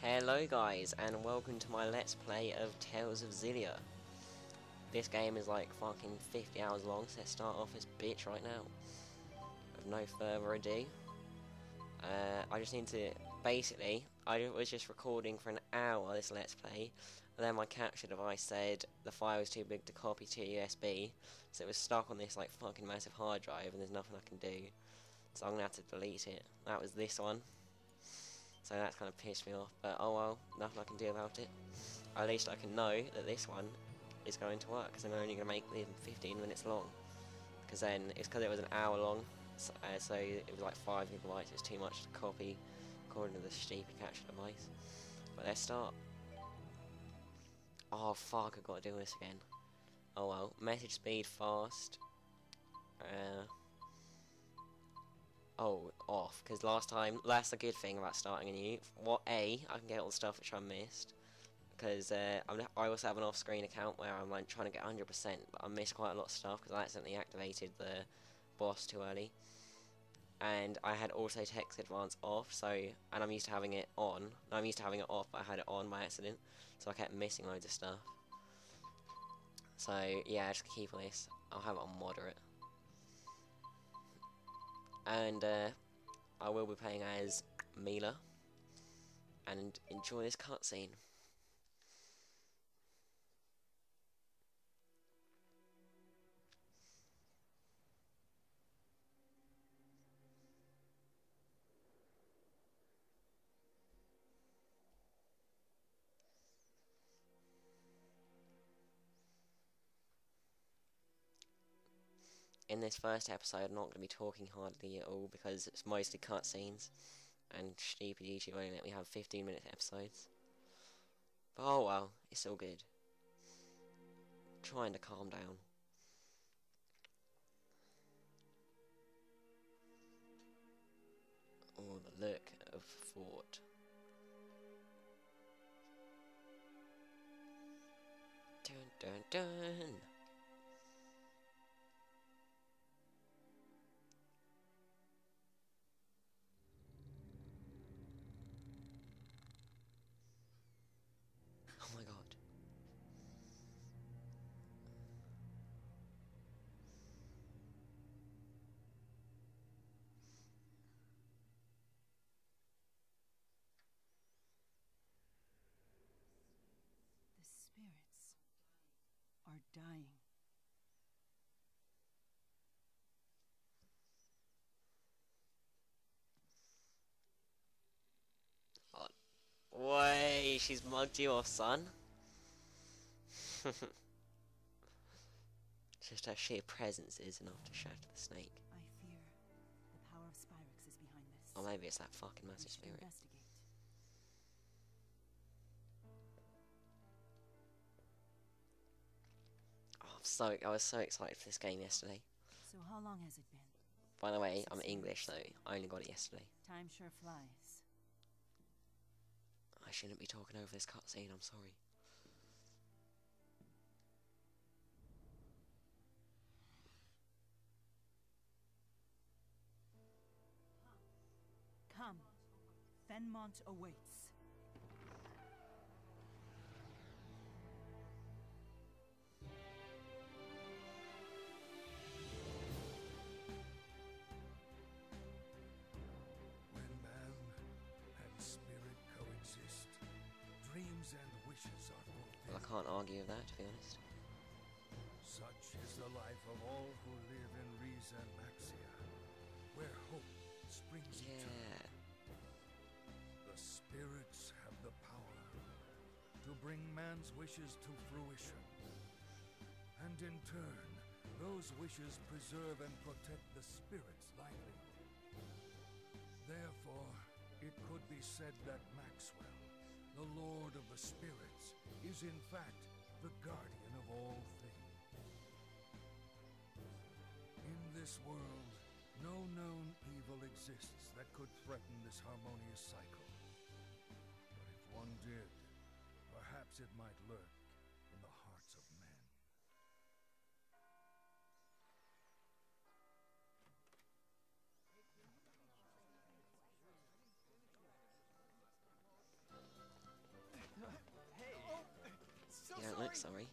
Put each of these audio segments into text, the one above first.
Hello guys, and welcome to my Let's Play of Tales of Xillia. This game is like fucking 50 hours long, so let's start off this bitch right now. With no further ado. Uh, I just need to... Basically, I was just recording for an hour this Let's Play, and then my capture device said the file was too big to copy to USB, so it was stuck on this like fucking massive hard drive, and there's nothing I can do. So I'm gonna have to delete it. That was this one. So that's kind of pissed me off, but oh well, nothing I can do about it. At least I can know that this one is going to work, because I'm only going to make them 15 minutes long. Because then, it's because it was an hour long, so, uh, so, it was like 5 gigabytes, it's too much to copy, according to the stupid capture device. But let's start. Oh fuck, I've got to do this again. Oh well, message speed fast. Uh, oh, off, because last time, that's the good thing about starting a new, what A, I can get all the stuff which I missed, because uh, i also have an off-screen account where I'm like trying to get 100%, but I missed quite a lot of stuff because I accidentally activated the boss too early, and I had auto text advance off, so, and I'm used to having it on, no, I'm used to having it off, but I had it on by accident, so I kept missing loads of stuff. So, yeah, just keep this, I'll have it on moderate and uh, I will be playing as Milla and enjoy this cutscene. In this first episode, I'm not going to be talking hardly at all because it's mostly cutscenes, and stupid YouTube only let me have 15 minute episodes. But oh well, it's all good. trying to calm down. Oh, the look of fort. Dun dun dun! Are dying. Way, she's mugged you off, son. Just her sheer presence is enough to shatter the snake. I fear the power of Spyrix is behind this. Or maybe it's that fucking massive spirit. So I was so excited for this game yesterday. So how long has it been? By the way, I'm English though. I only got it yesterday. Time sure flies. I shouldn't be talking over this cutscene, I'm sorry. Come. Fennmont awaits. Can't argue with that, to be honest. Such is the life of all who live in Rieze Maxia, where hope springs eternal. Yeah. The spirits have the power to bring man's wishes to fruition. And in turn, those wishes preserve and protect the spirit's livelihood. Therefore, it could be said that Maxwell, the Lord of the Spirits, is in fact the guardian of all things. In this world, no known evil exists that could threaten this harmonious cycle. But if one did, perhaps it might lurk sorry.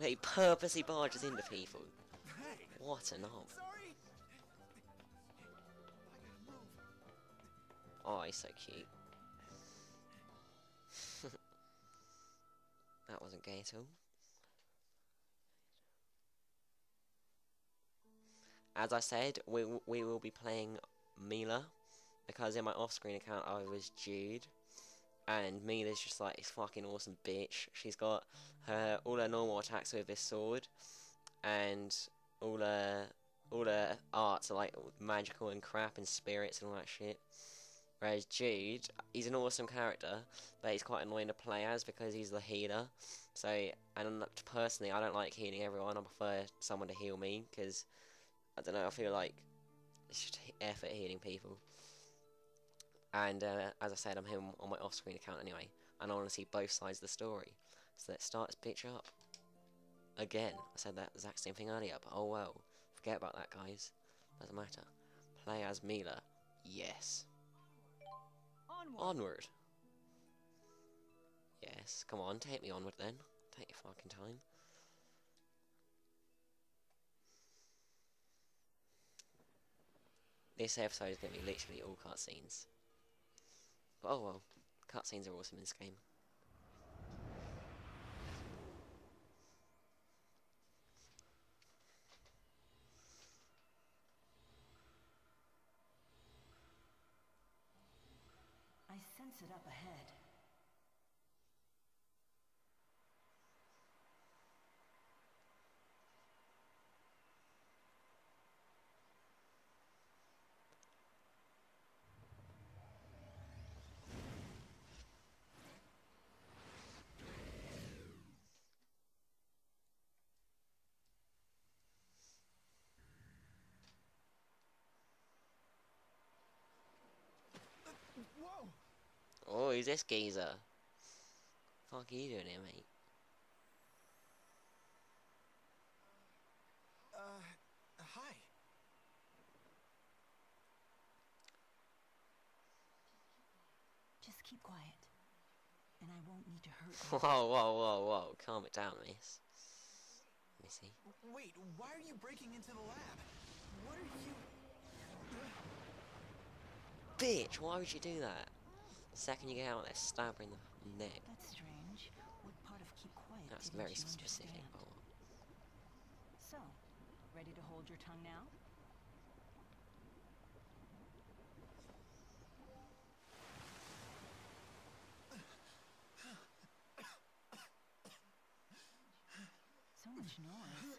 He purposely barges into people. What a knob. Oh, he's so cute. that wasn't gay at all. As I said, we we will be playing Milla because in my off-screen account I was Jude, and Milla's just like this fucking awesome bitch. She's got her all her normal attacks with this sword, and all her all her arts are like magical and crap and spirits and all that shit. Whereas Jude, he's an awesome character, but he's quite annoying to play as because he's the healer. So, and personally, I don't like healing everyone. I prefer someone to heal me because I don't know. I feel like it's just effort healing people. And uh, as I said, I'm him on my off-screen account anyway, and I want to see both sides of the story. So let's start this bitch up. Again, I said that exact same thing earlier, but oh well. Forget about that, guys. Doesn't matter. Play as Milla. Yes. Onward! Onward. Yes, come on, take me onward then. Take your fucking time. This episode is going to be literally all cutscenes. Oh well, cutscenes are awesome in this game. I sense it up ahead. Whoa! Oh, who's this geezer? Fuck are you doing here, mate? Uh, hi. Just keep quiet. And I won't need to hurt you. Whoa, whoa, whoa, whoa. Calm it down, miss. Let me see. Wait, why are you breaking into the lab? What are you... Bitch, why would you do that? The second you get out stab her in the neck. That's strange. What part of keep quiet That's very specific. understand? So, ready to hold your tongue now? So much noise.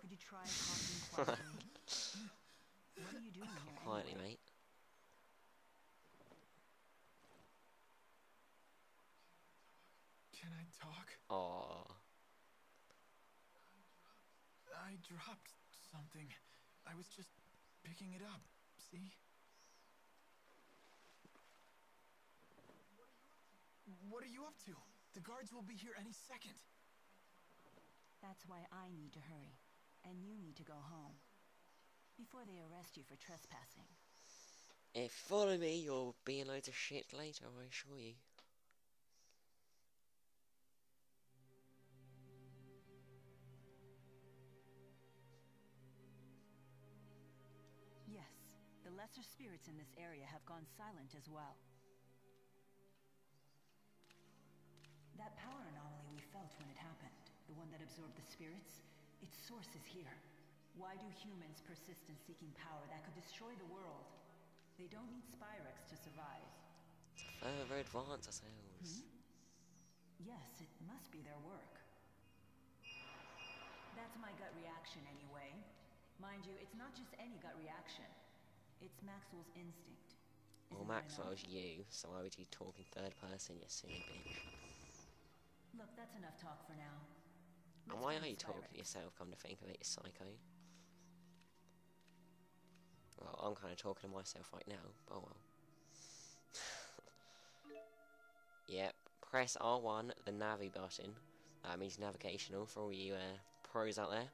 Could you try talking quietly? what are you doing here? Quietly, mate. Can I talk? Oh, I dropped something. I was just picking it up, see? What are you up to? The guards will be here any second. That's why I need to hurry. And you need to go home. Before they arrest you for trespassing. if you follow me, you'll be in loads of shit later, I assure you. Lesser spirits in this area have gone silent as well. That power anomaly we felt when it happened, the one that absorbed the spirits, its source is here. Why do humans persist in seeking power that could destroy the world? They don't need Spyrix to survive. Further advance ourselves. Hmm? Yes, it must be their work. That's my gut reaction anyway. Mind you, it's not just any gut reaction. It's Maxwell's instinct. Well, Maxwell's you, so why would you talk in third person, you silly bitch? Look, that's enough talk for now. And Let's why are you talking to yourself, come to think of it, you psycho? Well, I'm kind of talking to myself right now, but oh well. yep, press R1, the Navi button. That means navigational for all you uh, pros out there.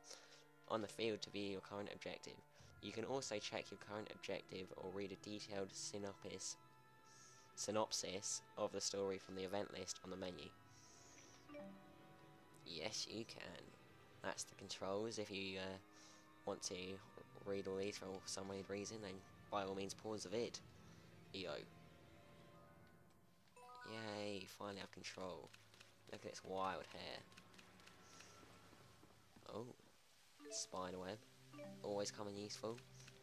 On the field to view your current objective. You can also check your current objective or read a detailed synopsis, synopsis of the story from the event list on the menu. Yes, you can. That's the controls. If you uh, want to read all these for some weird reason, then by all means pause the vid. Yo. Yay, finally have control. Look at this wild hair. Oh. Spider web. come in useful.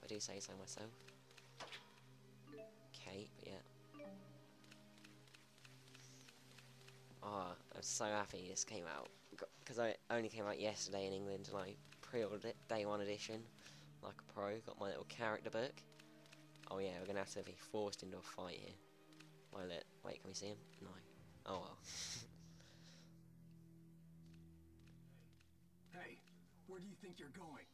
I do say so myself. Cape, yeah. Ah, oh, I'm so happy this came out. Because I only came out yesterday in England and I pre-ordered it, day one edition. Like a pro, got my little character book. Oh yeah, we're gonna have to be forced into a fight here. Violet, wait, can we see him? No. Oh well. hey, where do you think you're going?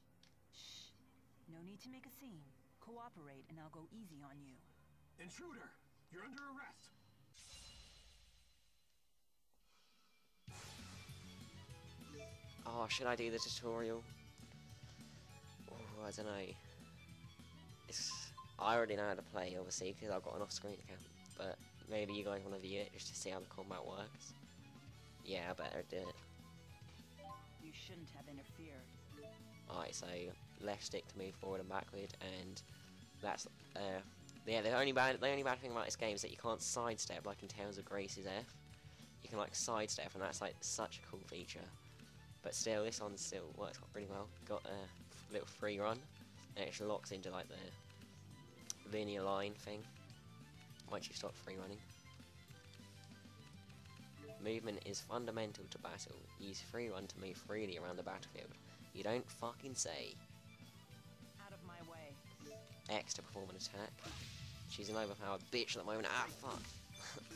Shh. No need to make a scene. Cooperate and I'll go easy on you. Intruder, you're under arrest. Oh, should I do the tutorial? Oh, I don't know. It's, I already know how to play, obviously, because I've got an off-screen account. But maybe you guys want to view it just to see how the combat works. Yeah, I better do it. You shouldn't have interfered. Alright, so left stick to move forward and backward, and that's uh, yeah. The only bad the only bad thing about this game is that you can't sidestep like in Tales of Graces f. You can like sidestep, and that's like such a cool feature. But still, this one still works pretty well. Got a little free run, and it locks into like the linear line thing once you stop free running. Movement is fundamental to battle. Use free run to move freely around the battlefield. You don't fucking say. X to perform an attack. She's an overpowered bitch at the moment. Ah, fuck.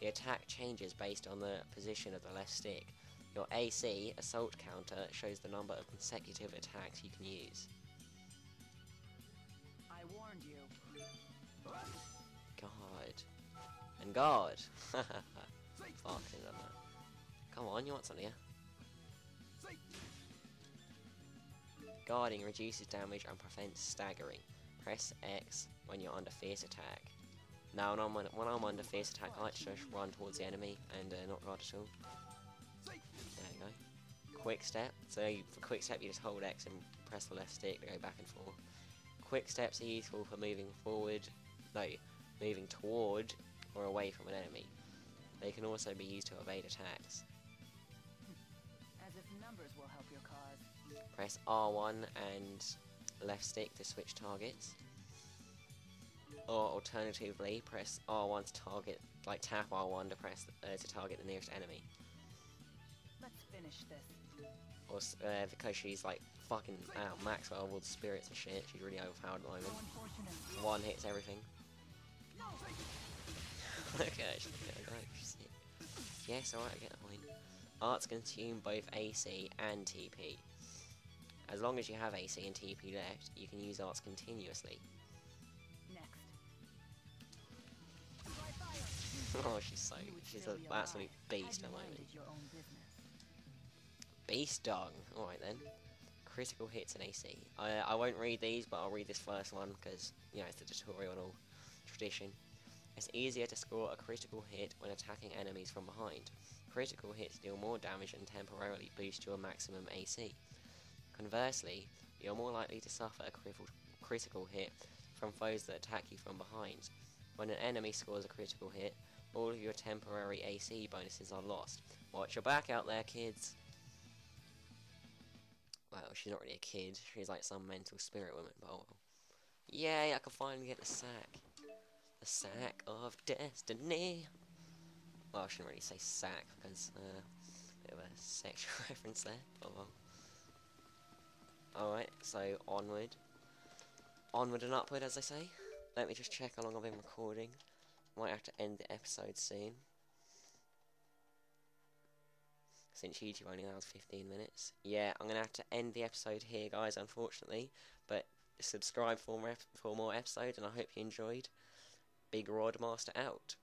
the attack changes based on the position of the left stick. Your AC, assault counter, shows the number of consecutive attacks you can use. I warned you. God. And God. Fucking that. Come on, you want some here? Guarding reduces damage and prevents staggering. Press X when you're under fierce attack. Now when I'm, when I'm under fierce attack, I like to just run towards the enemy and uh, not guard at all. There you go. Quick step. So you, for quick step, you just hold X and press the left stick to go back and forth. Quick steps are useful for moving forward, no, moving toward or away from an enemy. They can also be used to evade attacks. Press R1 and left stick to switch targets. Or alternatively, press R1 to target, like tap R1 to press uh, to target the nearest enemy. Let's finish this. Or uh, because she's like fucking out Maxwell with spirits and shit, she's really overpowered at the moment. One hits everything. okay, she's Yes, alright, I get the point. Arts consume both AC and TP. As long as you have AC and TP left, you can use arts continuously. Next. oh, she's so she's an absolute beast at the moment. minded your own business. Beast dog. Alright then. Critical hits and AC. I I won't read these, but I'll read this first one because you know it's the tutorial tradition. It's easier to score a critical hit when attacking enemies from behind. Critical hits deal more damage and temporarily boost your maximum AC. Conversely, you're more likely to suffer a critical hit from foes that attack you from behind. When an enemy scores a critical hit, all of your temporary AC bonuses are lost. Watch your back out there, kids. Well, she's not really a kid. She's like some mental spirit woman, but oh well. Yay, I can finally get the sack. The sack of destiny. Well, I shouldn't really say sack because uh, bit of a sexual reference there. Oh well. So onward. Onward and upward, as I say. Let me just check how long I've been recording. Might have to end the episode soon. Since YouTube only allows 15 minutes. Yeah, I'm going to have to end the episode here, guys, unfortunately. But subscribe for more, for more episodes, and I hope you enjoyed. Big Rod Master out.